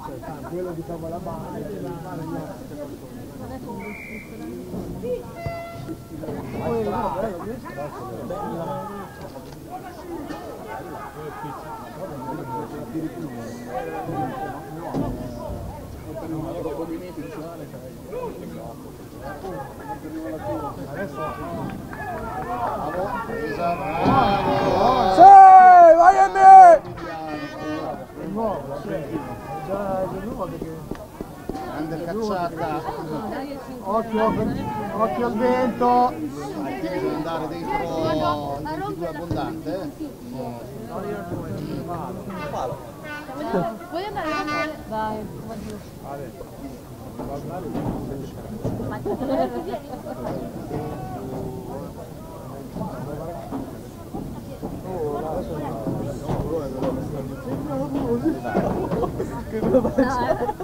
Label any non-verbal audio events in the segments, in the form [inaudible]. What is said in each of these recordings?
quello diciamo la base Sì, vai a me! Grande cacciata. occhio occhio al vento Deve andare dentro il 22 abbondante. eh. Vuoi andare a vedere?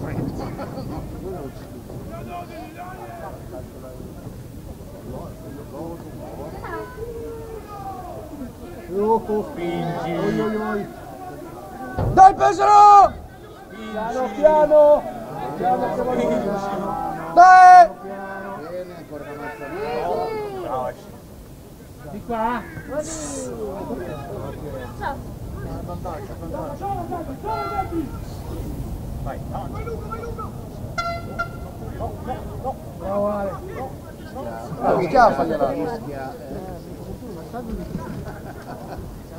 Vai, oddio. Lupo spingi oi oi oi Dai Pesaro! piano piano piano che piano Dai! Bene, ancora una mazzata. di qua abbandonarci, abbandonarci. Vai, avanti. Vai Luca, vai Luca! No, no, no. Bravo Ale. No, no. Rischia, fagliela. Rischia.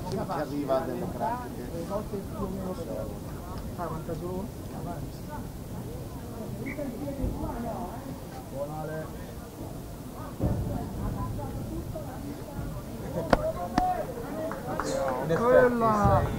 Ci arriva a democratiche. Le volte più o meno solo. Fa ah, quanta giù? Avanti. Buon Ale. Quella!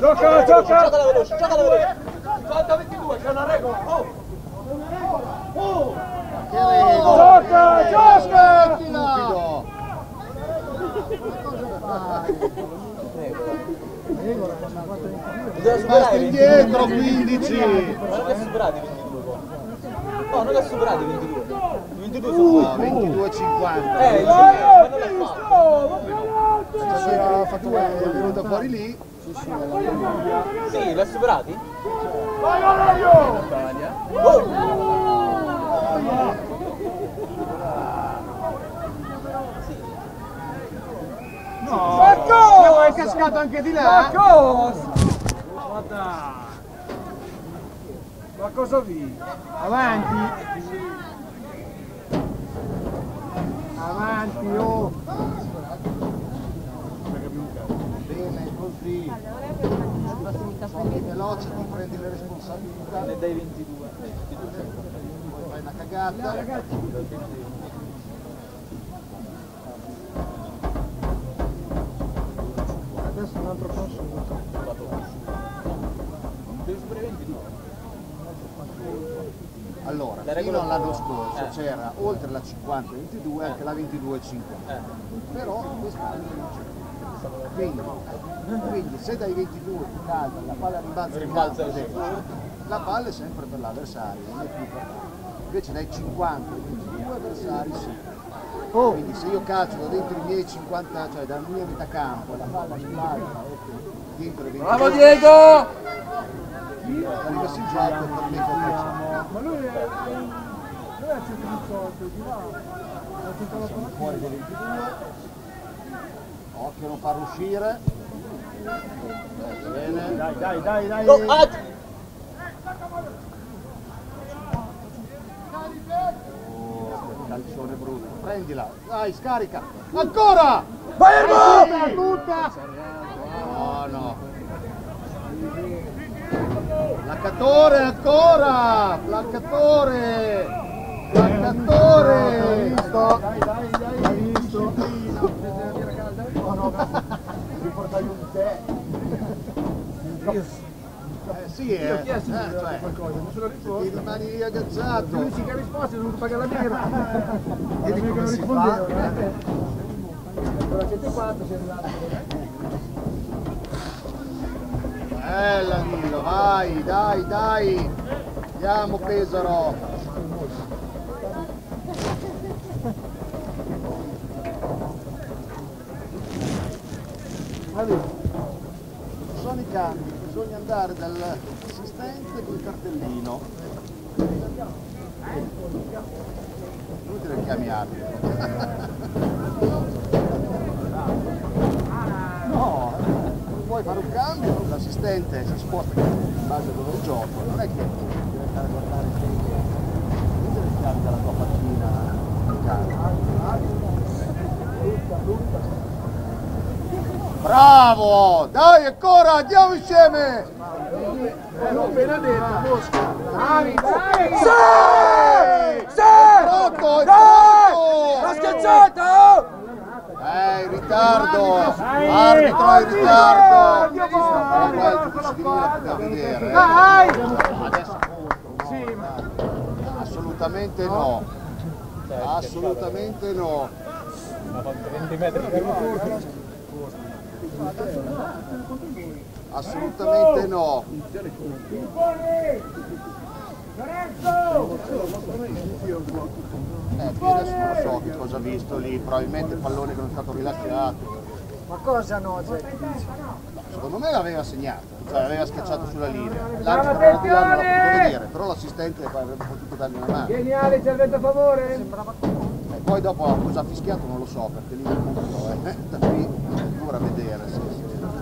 Gioca, gioca! Gioca veloce, gioca veloce! 22, c'è una regola! Oh! che regola! Gioca, gioca! Stupido! Basta indietro 15! Ma non è superati i 22 poi. No, non è superati i 22. I 22 sono No, 22,50. Eh, Ma ma non l'ha fatto. Ma! Sì, ha fatto è venuta fuori lì. Sì, l'ha superati? Vai Valerio! Oh! No! Marco! È cascato anche di là! Marco! Ma dai! Ma cosa vi? Avanti! Avanti, oh! Così. Sono veloce, ti prendi le responsabilità. Ne dai 22. Poi fai una cagata. Adesso un altro consumo. Devi subire 22. Allora, fino all'anno scorso Eh. c'era oltre la 50-22 anche la 22-50. Eh. Però quest'anno non c'è. Quindi, quindi se dai 22 ti calda, la palla rimbalza in Rimbalza campo sì. dentro, la palla è sempre per l'avversario, non è più per. Invece dai 50 ai 22 avversari sì. Oh! Quindi se io calcio da dentro i miei 50, cioè dalla mia metà campo, la palla rimbalza dentro i 22, Bravo Diego! arriva in gioco per me Ma lui è... Lui è sempre un solito, di là. Fuori dai 22. Occhio non farlo uscire. Bene. Dai, dai, dai, dai! Go, out! Oh, che calcione brutto. Prendila. Dai, scarica. Ancora! Fermo! Tutta! No, no. Placcatore ancora! Placcatore! Placcatore! visto? Dai, dai, dai! Un tè. Eh sì, eh. Io ho chiesto Eh, cioè, qualcosa, non se lo ti risposto. rimani agganciato. L'unica risposta è dovuto pagare la birra. Vedi come non si rispondeva. fa? Con la 104 si è arrivato. Bella Lillo, vai, dai, dai. Andiamo Pesaro. Sono i cambi, bisogna andare dall'assistente col cartellino. Inutile chiami. [laughs] No, vuoi fare un cambio, l'assistente si sposta in base a dove gioco, non è che deve stare a guardare il tempo. Inutile chiami dalla tua panchina in casa. Bravo! Dai ancora, andiamo insieme! Eh, l'ho appena detto, Bosco. Dai, dai! Sì! Sì! Pronto, è Dai! pronto! L'ha schiacciato! Eh, in ritardo! Arbitro in ritardo! Giudice di linea poteva vedere. eh. Dai! Adesso Sì, ma... assolutamente no. Assolutamente no. Ha fatto 20 metri di Assolutamente no. Eh, qui adesso non so che cosa ha visto lì, probabilmente il pallone che non è stato rilasciato. Ma cosa no? Secondo me l'aveva segnato, cioè l'aveva schiacciato sulla linea. L'arbitro non l'ha potuto vedere, però l'assistente avrebbe potuto dargli una mano. Vieni Ale, intervento a favore? E poi dopo cosa ha fischiato non lo so, perché lì appunto eh, da qui dura vedere se,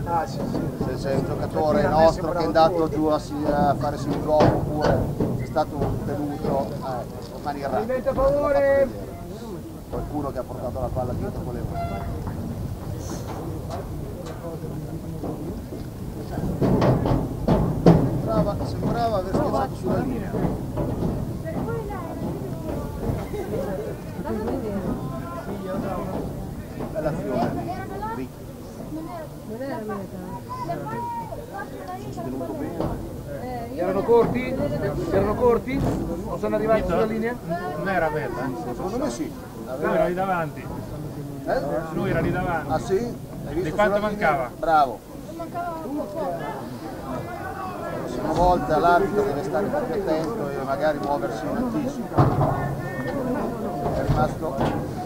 Ah, sì, sì. se, se è un giocatore nostro che è andato giù a, a fare sul gol oppure se è stato tenuto eh, l'ha fatto favore? Qualcuno che ha portato la palla dietro con le mani. Sembrava, sembrava aver schiacciato sulla linea. Bella azione di Ricky. È tenuto bene. Erano corti? Erano corti? Non sono arrivati sulla linea? Non era aperta, eh? Secondo me sì. Lui era lì davanti, Eh? lui era lì davanti. Ah sì? Hai visto Di quanto mancava? Bravo. La prossima volta l'arbitro deve stare più attento e magari muoversi in anticipo. È rimasto,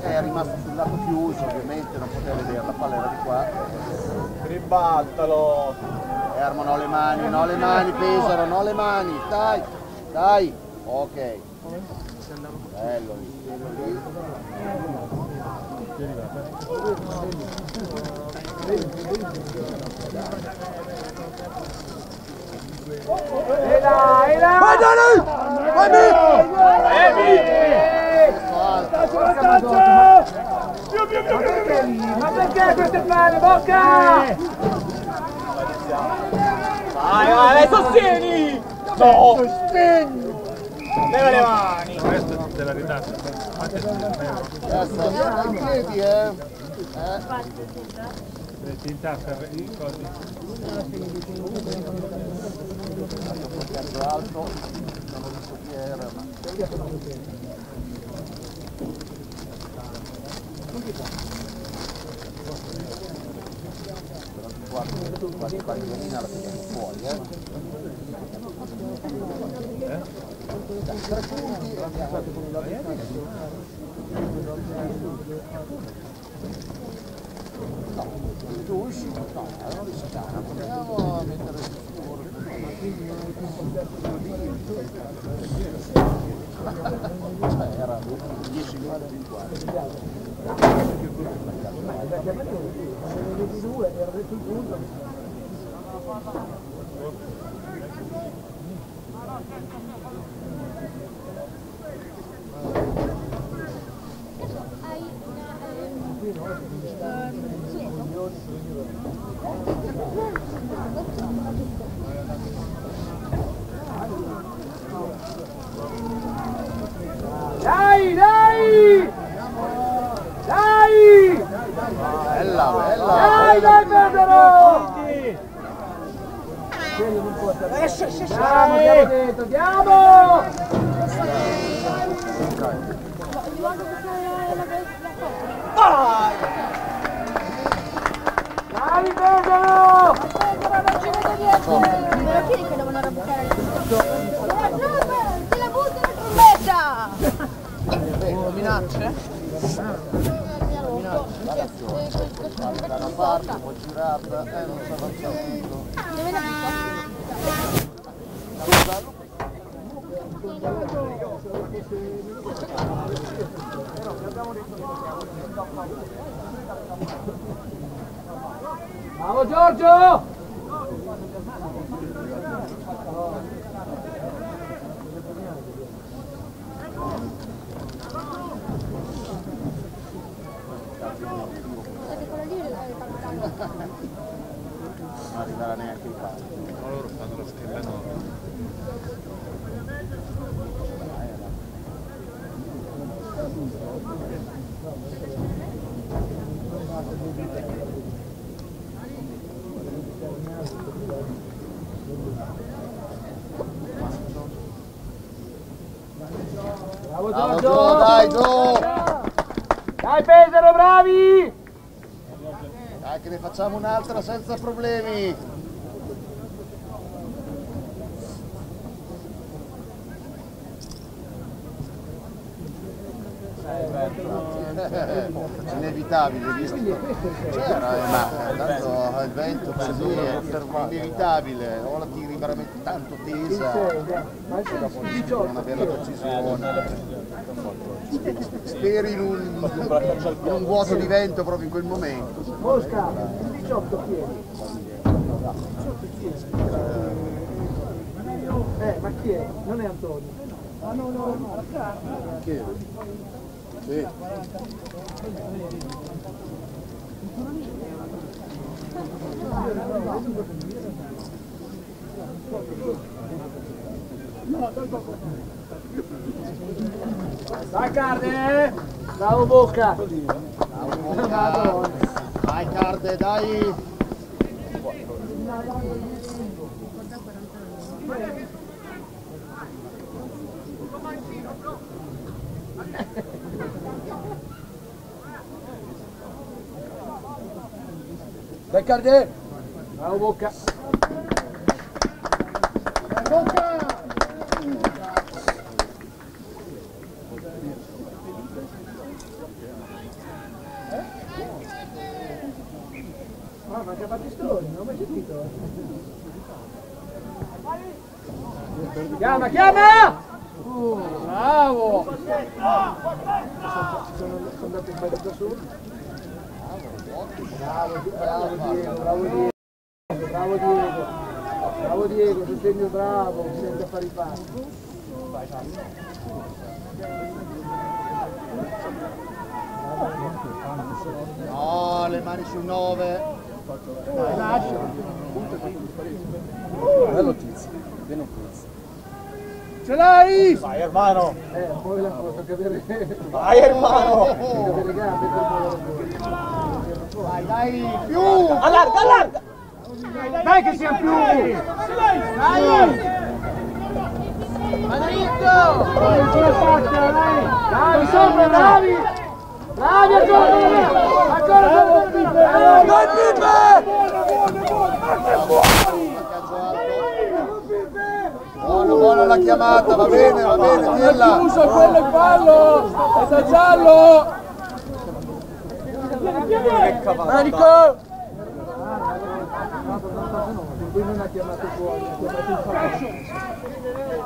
è rimasto sul lato chiuso, ovviamente non poteva vedere, la palla era di qua. Ribattalo! Fermo, no le mani, no le mani, pesano, no le mani, dai, dai, ok. Bello lì, bello lì. E là, e là! Vai Dani! Vai Ma perché queste palle, Bocca? Vai, vai, vai, sostieni! No! Leva le mani! Questo te la ridate. Adesso, ai piedi, eh. Metti in tasca i cosi. Alto, non. Guarda il ballerina la tiriamo fuori, eh. Tu usci? No, non rischiamo. Proviamo a mettere su Cioè era 10 minuti in qua. Dai, dai! Dai! Bella, bella! Dai, dai, Pedro! Andiamo, andiamo dentro, andiamo! Pedro! non ci vedo dietro. Me lo chiedi che devono rabbucare il No, no, te la butto la trombetta! Minacce? Da una parte, poi girata, eh non so quanto tutto. Dove la butto? Bravo Giorgio! Bravo! Gio, dai Gio! Dai Pesaro, bravi! Dai che ne facciamo un'altra senza problemi! Inevitabile, visto? C'era, eh, ma tanto il vento così è inevitabile, o la tiri veramente tanto tesa, non avere la precisione. Speri in un, in un vuoto di vento proprio in quel momento. Mosca, 18 piedi. Eh, ma chi è? Non è Antonio. Ah no, no, no. Sì. Dai carne! Bravo Bocca! Bravo, Dai Carde, dai! Dai carne! Bravo Bocca! Ah, manca Battistoni, non ho mai sentito. Chiama, chiama! Uh, bravo! Sono. Bravo, bravo Diego, bravo Diego, bravo Diego, bravo Diego, sei segno bravo, si sente a fare i passi. No, le mani sul 9. Bello tizio, un pezzo. Ce l'hai! Vai hermano! Eh, poi la posso cadere. Vai hermano! Muovere. Dai, dai, più! Allarga, allarga! Dai che sia più! Dai! Ma dritto! Dai, ce l'hai fatta, dai! Dai, sopra, bravi! Bravi, ancora! Ancora, ancora! Dai, buono, buona la chiamata, va bene, va bene, tienla. chiuso, quello e fallo, è da giallo. Marico!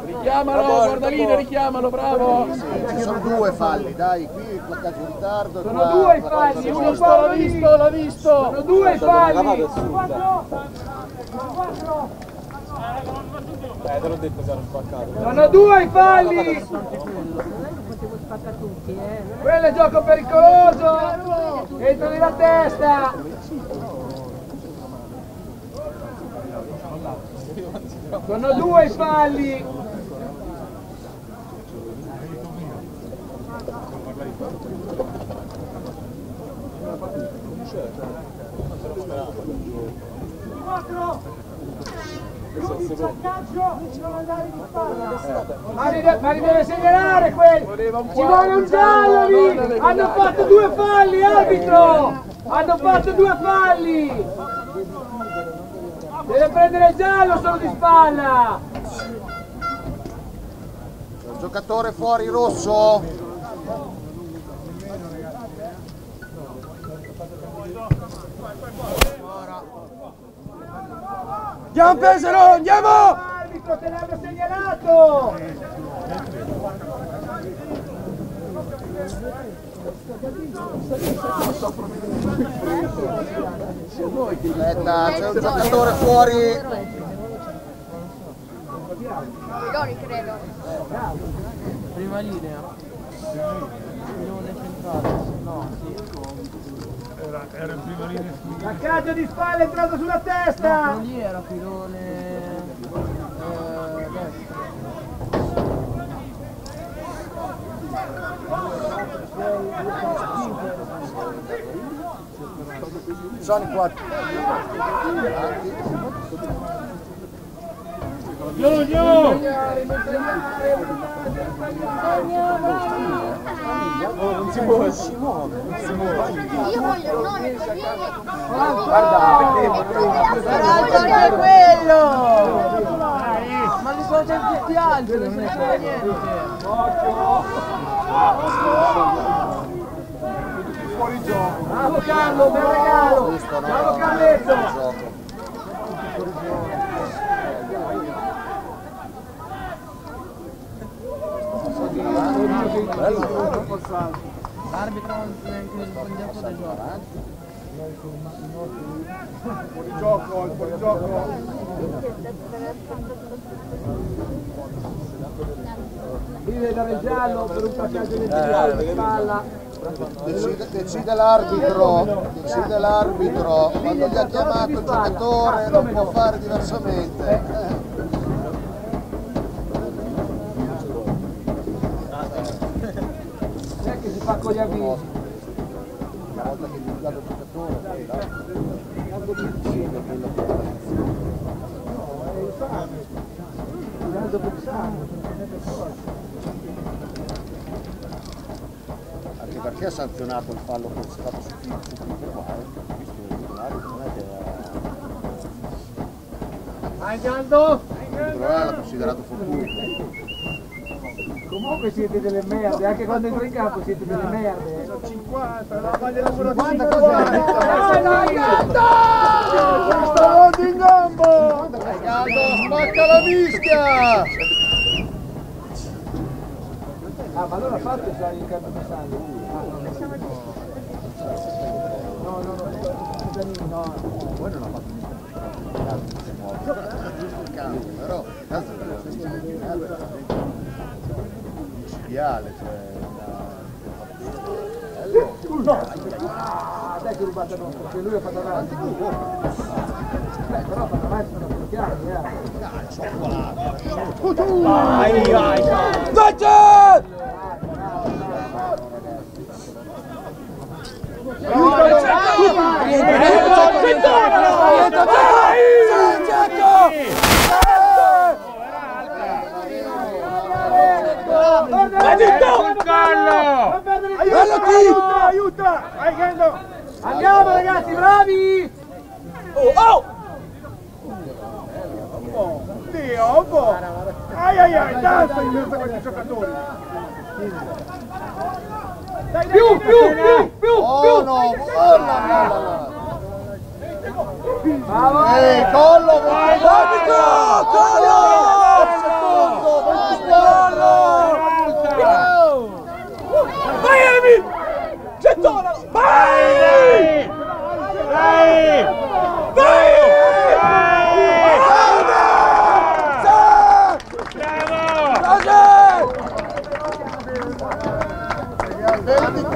Richiamalo, guarda lì, richiamalo, bravo! Ci sono due falli, dai, qui placcati in ritardo. Sono qua, due falli, uno sta, l'ha visto, l'ha visto! Sono due falli! Quattro! Quattro! Eh, te l'ho detto che ero spaccato. Sono due i falli! Quello è gioco pericoloso! Entro nella testa! Sono due i falli! Ma li, de- ma li deve segnalare quelli! Ci vuole un giallo lì! Hanno fatto due falli, arbitro! Hanno fatto due falli! Deve prendere il giallo solo di spalla! Giocatore fuori rosso. Andiamo Pesaro, andiamo! Arbitro, te l'hanno segnalato! Aspetta, c'è un giocatore fuori. Lori credo. Prima linea. Filone centrale, no, sì. Era, in prima linea. Saccaggio di spalle è entrato sulla testa! No, lì era filone eh, destra. Sono quattro. Non si muove, si muove, non si muove. Io voglio un nome, vieni. Guarda, è quello! Ma li sono tutti altri, non so niente. Bravo Carlo, bel regalo! Bravo Carletto! L'arbitro sbagliato del gioco. Fuori gioco, fuori gioco! Dare il giallo per un passaggio di. Decide, decide l'arbitro, decide l'arbitro. Quando gli ha chiamato il giocatore non può fare diversamente. sacco di avvisi. Una volta che è diventato giocatore, poi là, insieme quello che era. No, è infame. Andiamo dopo il Anche perché ha sanzionato il fallo che si è fatto su Pinto qua, eh? visto che il titolare non è che era... Agnaldo! Il titolare l'ha considerato fortunato. Comunque siete delle merde, anche quando entro in campo siete delle merde. Sono 50, la maglia numero 50. 50. Questa onda in gambo! Galdo, spacca la mischia! Ah, ma allora fate già il campo di sangue. Ah, no, no, no, no. Voi non l'ha fatto mica. Giusto il campo, però... micidiale, cioè una... Ah, dai che rubata no, perché lui ha fatto avanti. Beh, però ha fatto avanti sono chiari, eh. Vai, vai, vai. Aiuta, aiuta! Vai Gendo! Andiamo ragazzi, bravi! Oh, oh! Dio, un po'! Ai ai ai, danza in mezzo a questi giocatori! Più, più, più, più, Oh no, oh no, no, no, no. Ehi, collo, vai, Collo! Collo! Secondo, collo! Vai, Emi! Gettonalo! Vai! Dai! Vai! Bravo!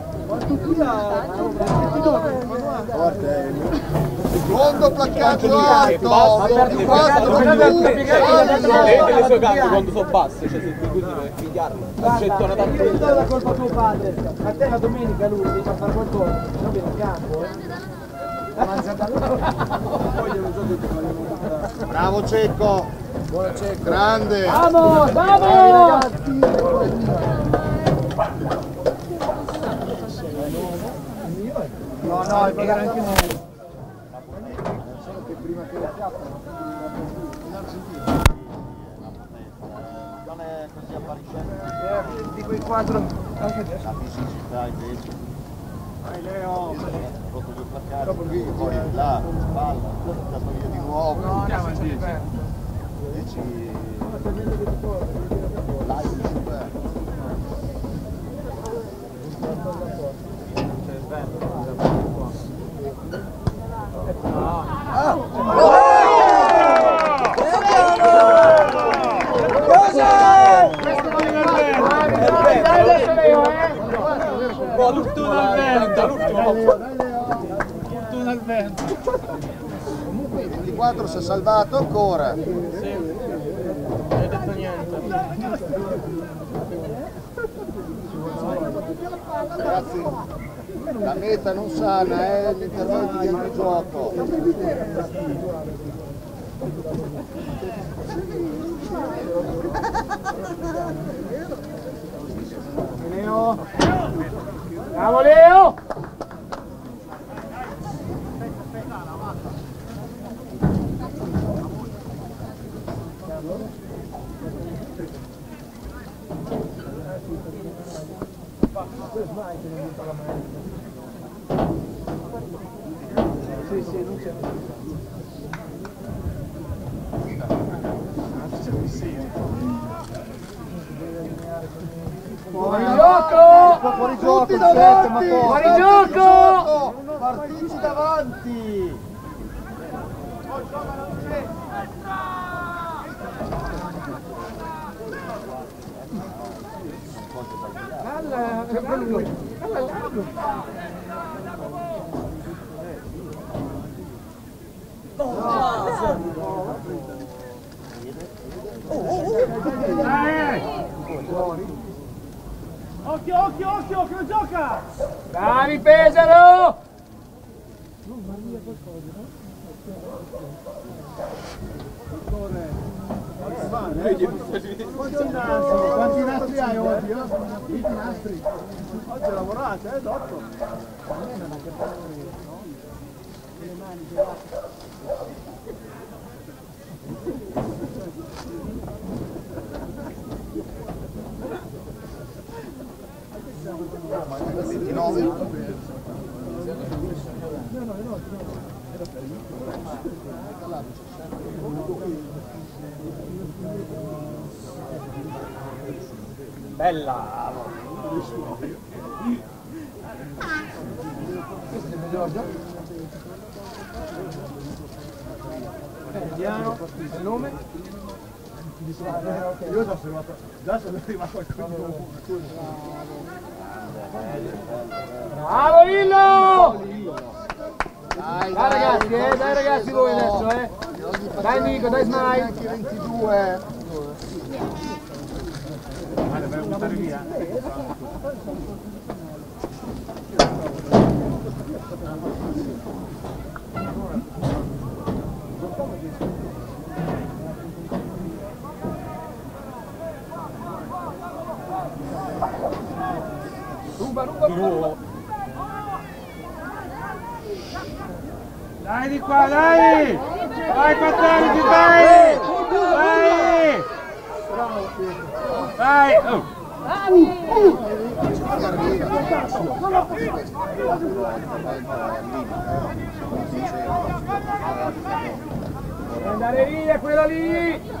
Secondo placcaggio alto, 24 blu, Vedi giallo! le sue gambe quando sono basse, cioè se ti così per pigliarlo. Gettona tanto. Io do la colpa a tuo padre, a te la domenica lui devi fare qualcosa, se no viene a campo, eh. [laughs] Bravo Cecco! Grande! Vamos, vamos! No, no, è pagare anche noi. Non è così appariscente Di quei quattro. la fisicità invece. Vai Leo! Rotto due placcati, poi là, spalla, dato via di nuovo. No, no, faccio di ferro. Dici... Live Leo, eh! Oh, l'ultimo l'ultimo. Al vento. 24 si è salvato ancora. Ragazzi, la meta non sana, è l'intervallo di di gioco. Leo! Bravo Leo! Sì, sì, non c'è. Fuori gioco! Fuori Tutti gioco, davanti! ma Fuori tutti gioco! sotto! Partici Alla. Alla largo. Dai! Occhio, occhio, occhio, che non gioca! Bravi Pesaro! Quanti nastri hai oggi? 20 nastri. Oggi lavorate, eh, dopo. Ventinove. Bella! Vediamo il nome. Io sono arrivato, al cognome. Bravo Lillo! Dai, Dai ragazzi, eh, dai ragazzi voi adesso, eh. Dai Nico, dai Smile. Anche 22. Vale, vai a buttare via. Ruba, ruba, ruba. Dai di qua, dai! Vai 14, dai! Dai! Dai! Andare via quello lì!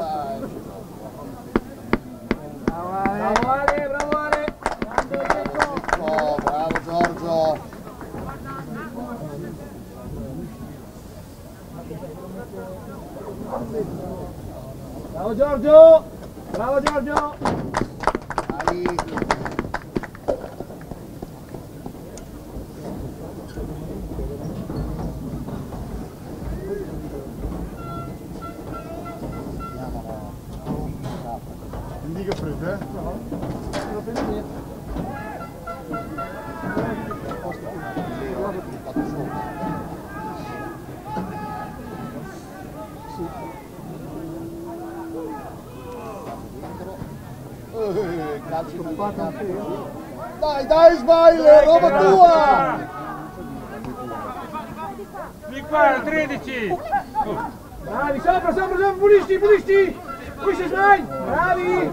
10 vai, roba tua! Di qua, 13! Bravi, sopra, sopra, sopra, pulisti, pulisti! Pulisti, smai! Bravi!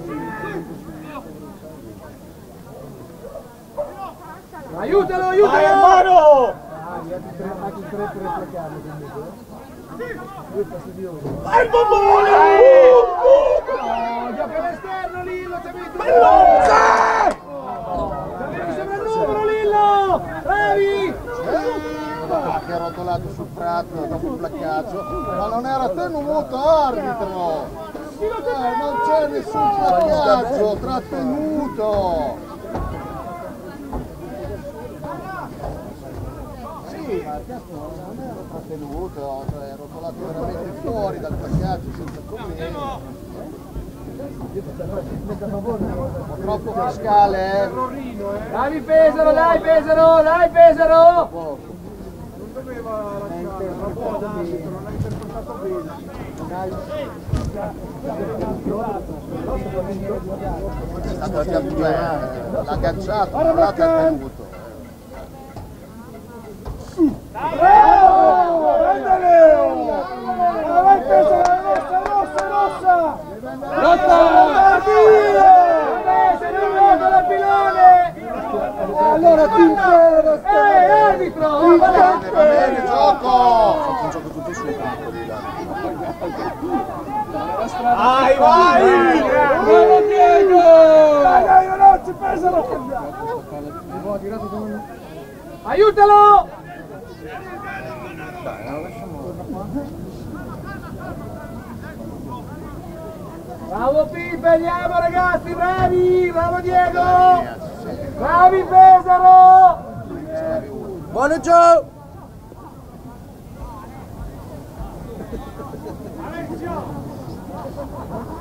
Aiutalo, aiutalo! Vai, mano! Vai, bombone! Gioca all'esterno lì, lo sapete! Lillo! Bravi! Ah, che ha rotolato sul prato dopo il placcaggio, ma non era tenuto arbitro! Eh, non c'è nessun placcaggio, trattenuto! Sì, ma non era trattenuto, cioè è rotolato veramente fuori dal placcaggio senza problemi. Troppo fiscale, eh! Bravi Pesaro, dai Pesaro, dai Pesaro! È stato aggan- cioè, l'ha agganciato, non l'ha trattenuto. Sei arrivato dal pilone! Allora ti impero! Ehi, arbitro! Va bene, va bene, gioco! Vai, vai! Bravo Diego! Dai, ragazzi, pesano! Aiutalo! Bravo Pippe, andiamo ragazzi, bravi! Bravo Diego! Bravi Pesaro! Buono Gio!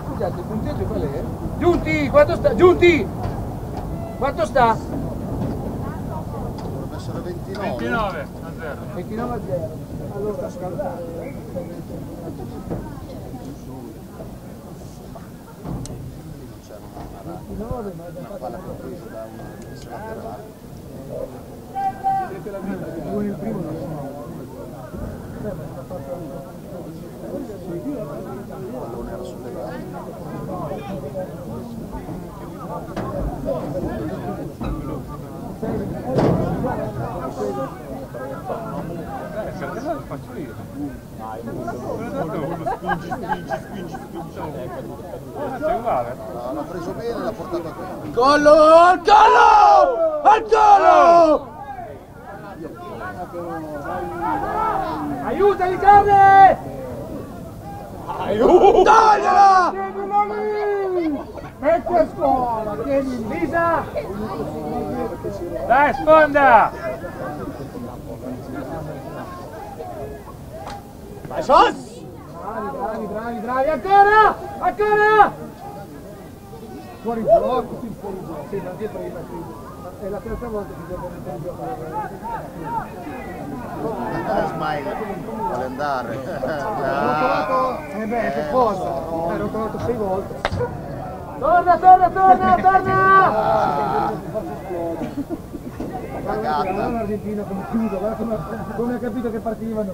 Scusate, il punteggio qual è? Giunti, quanto sta? Giunti! Quanto sta? Dovrebbe essere 29. 29 a 0. 29 a 0. Allora, scaldate. Non c'era una palla compresa da una messa laterale. Con il primo non. Il pallone era sollevato. Eh, se adesso lo faccio io. Uno spingi, spingi, spingi, spingi. Sei uguale. L'ha l'ha preso bene e l'ha portato a te. Collo! Al collo! Al collo! Aiutali carne! Tagliala! Metti a scuola, tieni Lisa! Dai, sponda! Vai, Sos! Bravi, bravi, bravi, bravi, ancora! Ancora! Fuori gioco, sì, fuori gioco. Sì, ma dietro prima, sì. È la terza volta che devo mettere in gioco. Eh, Smile vuole andare. L'ho [laughs] trovato, eh beh, che Eh, cosa? so. Eh, l'ho trovato sei volte. Torna, torna, torna, [laughs] torna! La Guarda l'Argentina come chiudo, guarda come ha capito che partivano.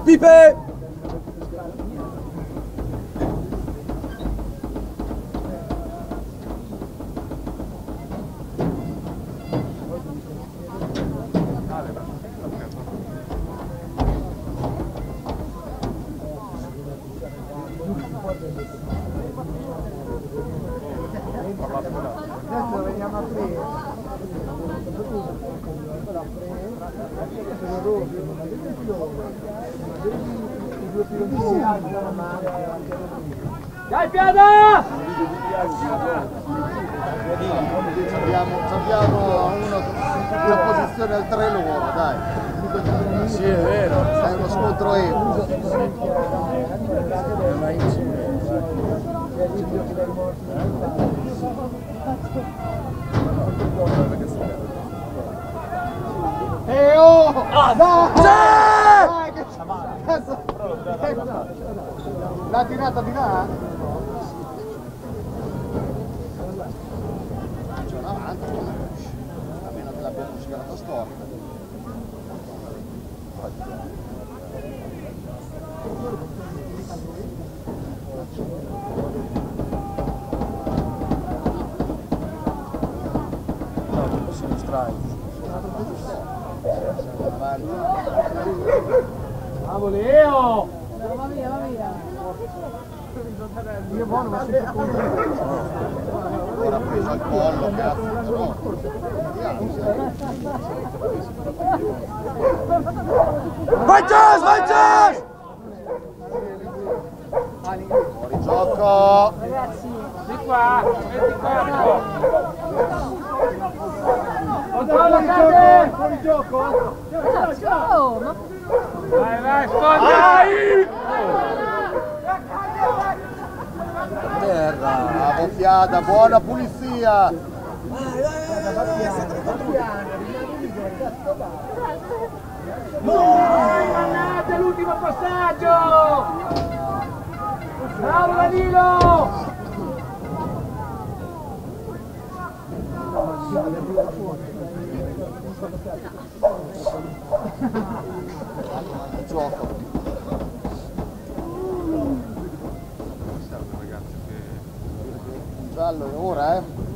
piper Adesso veniamo a prendere. Dai Piada! Abbiamo, una posizione al 3 loro, dai. Sì, è vero. È uno scontro equo. E oh! No! Sì! Cazzo! L'ha tirata di là? Avanti, a meno che l'abbia considerato storta. No, Avanti. Bravo Leo! Va via, va via. Io buono, ma sempre contento. Ora ha preso al collo, cazzo. No. Vai Sos, vai Sos! Fuori gioco. Di qua, metti qua, di qua. Controlla Fuori gioco! Oh, ma Vai, vai, sponda! Terra! Bravo Fiada, buona pulizia. Dai, mannate l'ultimo passaggio! Bravo Danilo! al gioco. Che giallo è ora eh.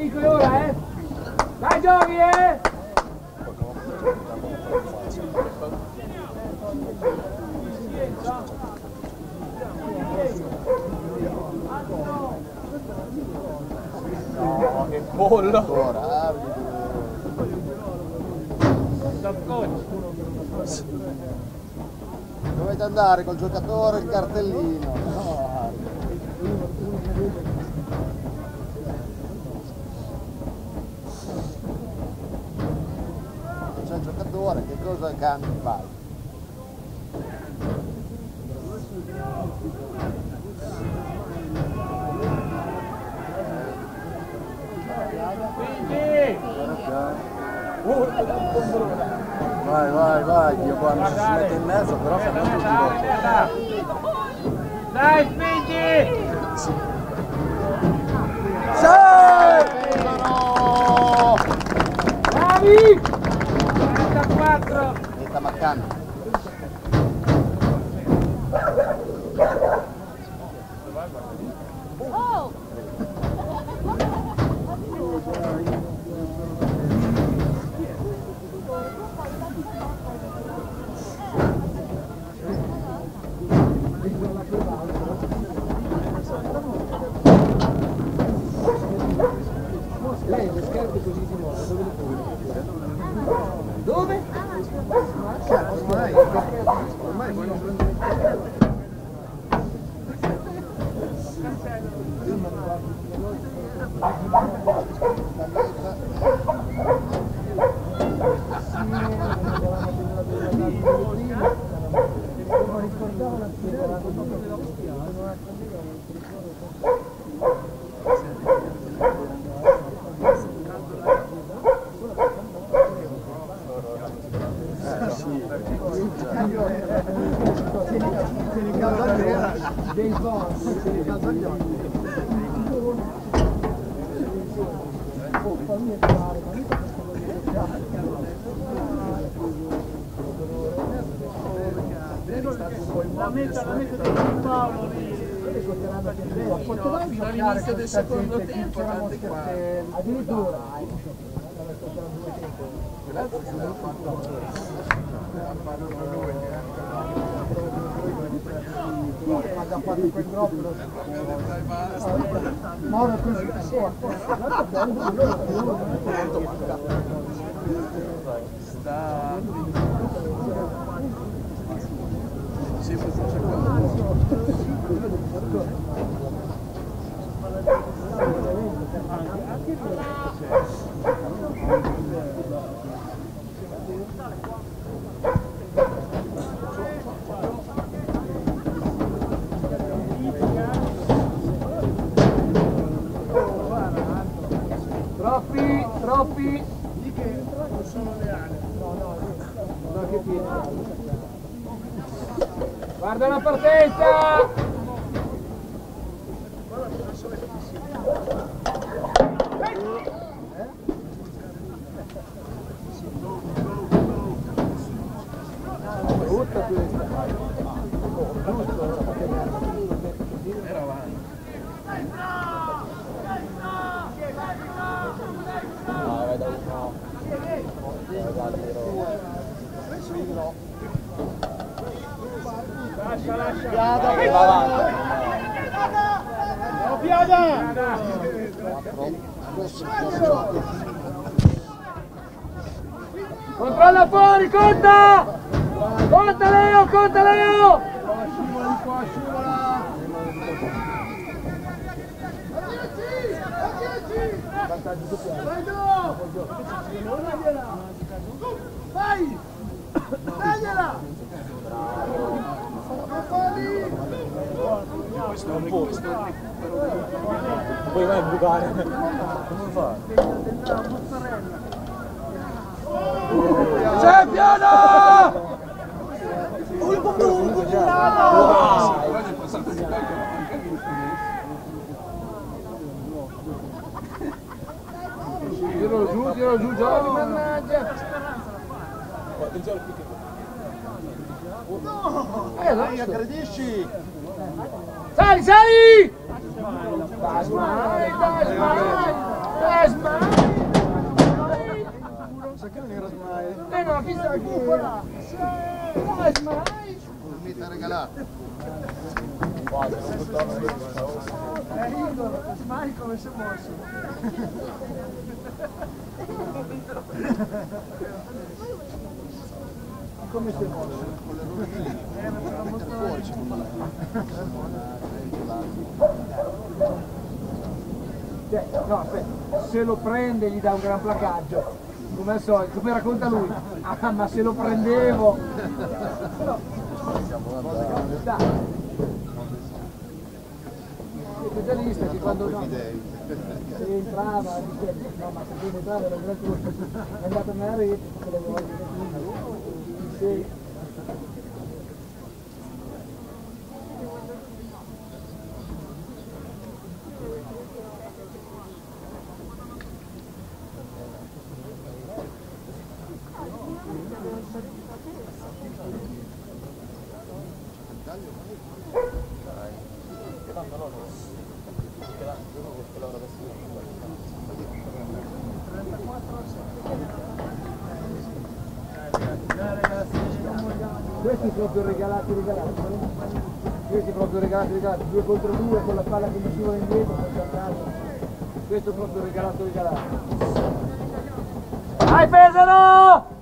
È ora, eh! Dai giochi, eh! No, che pollo! Dovete andare col giocatore il cartellino. No, arbitro. Non giocatore, che cosa cambi fai? Vai, vai, vai, Dio quando ci si mette in mezzo però fa molto tiro. Dai, spingi! Vivono! Bravi! 44! E secondo troppi. No, che pieno. Guarda la partenza! Brutta questa. No, vai da uno. Vai da altro. Lascia, lascia! Dai, va avanti. No, piada! Controlla fuori, conta! Conta Leo, conta Leo! Vai! Dagliela! Non falli! Non puoi. Non puoi mai bucare. Come fai? C'è piano! Tiralo giù, tiralo giù, Giovanni, mannaggia! Attenzione al picco. Eh, Dai, no, aggredisci! Sali, sali! Dai, smai, dai, smai! Dai, smai! Sa che non era smai? Eh no, chissà chi era! Dai, smai! Mita regalato. Smai come si è mosso? Come si è mosso? Con le rotelle. Mettere fuori me. Cioè, no, aspetta, se lo prende gli dà un gran placaggio, come al solito, come racconta lui. Ah, ma se lo prendevo! Dai. Il specialista che quando no, se entrava, dice, no ma se gran colpo, è andato nella rete tutte le volte, Questi proprio regalati, regalati. Questi proprio regalati, regalati. Due contro due con la palla che mi scivola indietro per saltare. Questo proprio regalato, regalato. Dai Pesaro!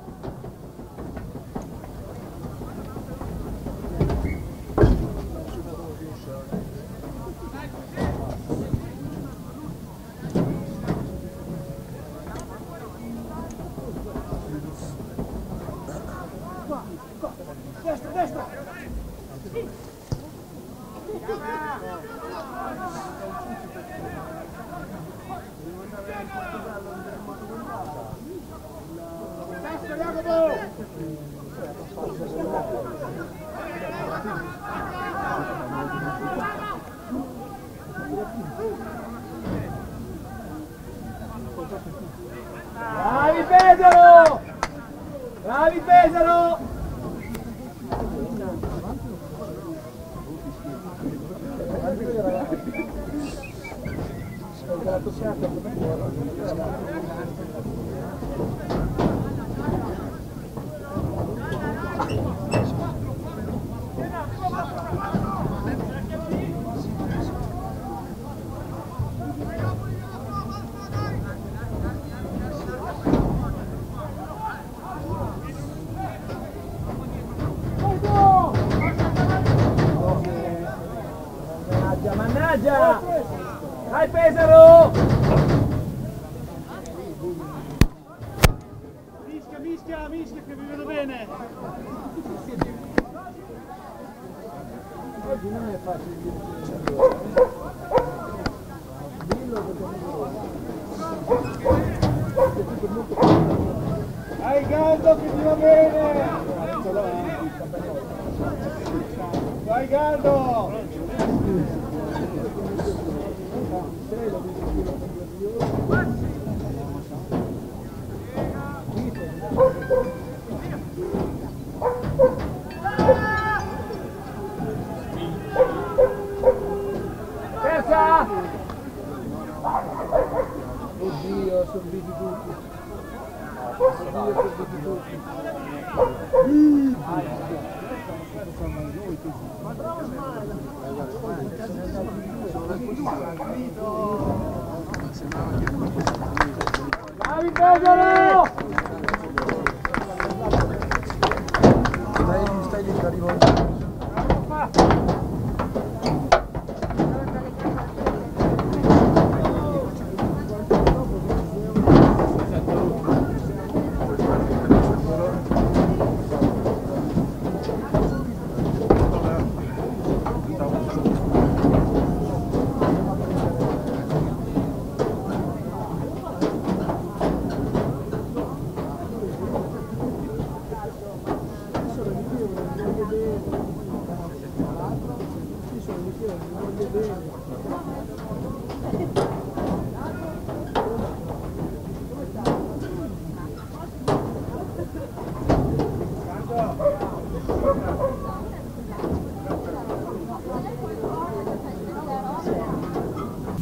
Caribe.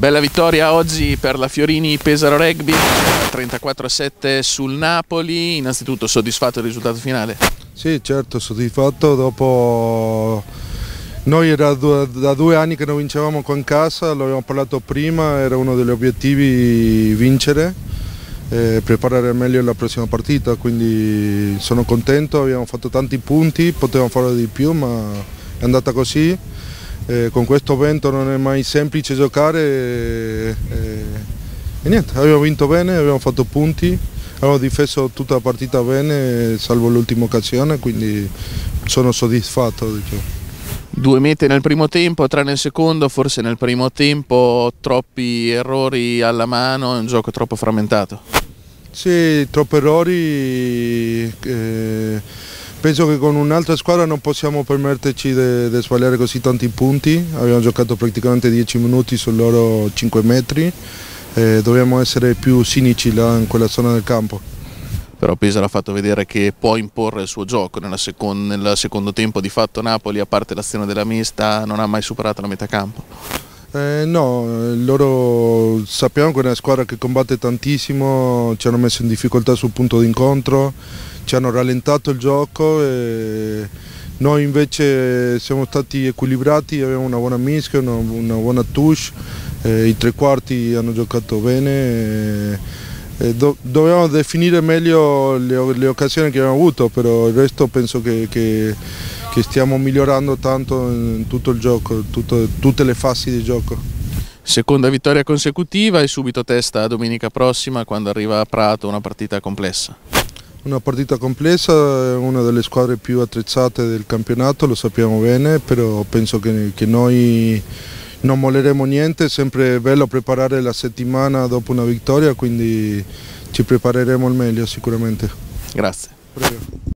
Bella vittoria oggi per la Fiorini Pesaro Rugby, 34-7 sul Napoli. Innanzitutto soddisfatto del risultato finale? Sì, certo, soddisfatto. Dopo noi era da due anni che non vincevamo in casa, l'abbiamo parlato prima, era uno degli obiettivi vincere, e preparare meglio la prossima partita, quindi sono contento, abbiamo fatto tanti punti, potevamo fare di più, ma è andata così. Eh, con questo vento non è mai semplice giocare e, e- e niente, abbiamo vinto bene, abbiamo fatto punti, abbiamo difeso tutta la partita bene, salvo l'ultima occasione, quindi sono soddisfatto. Diciamo. Due mete nel primo tempo, tre nel secondo, forse nel primo tempo troppi errori alla mano, è un gioco troppo frammentato. Sì, troppi errori. eh, penso che con un'altra squadra non possiamo permetterci di sbagliare così tanti punti. Abbiamo giocato praticamente 10 minuti sui loro 5 metri. eh, dobbiamo essere più cinici là in quella zona del campo. Però Pesaro ha fatto vedere che può imporre il suo gioco nella secon- nel secondo tempo. Di fatto Napoli, a parte l'azione della mista, non ha mai superato la metà campo. Eh, no, loro sappiamo che è una squadra che combatte tantissimo, ci hanno messo in difficoltà sul punto d'incontro, ci hanno rallentato il gioco e noi invece siamo stati equilibrati, abbiamo una buona mischia, una, una buona touche, eh, i tre quarti hanno giocato bene. e- e do- dovevamo definire meglio le, le occasioni che abbiamo avuto, però il resto penso che, che- che stiamo migliorando tanto in tutto il gioco, tutto- tutte le fasi di gioco. Seconda vittoria consecutiva e subito testa domenica prossima quando arriva a Prato una partita complessa. Una partita complessa, una delle squadre più attrezzate del campionato, lo sappiamo bene, però penso che, che noi non molleremo niente, è sempre bello preparare la settimana dopo una vittoria, quindi ci prepareremo al meglio sicuramente. Grazie. Prego.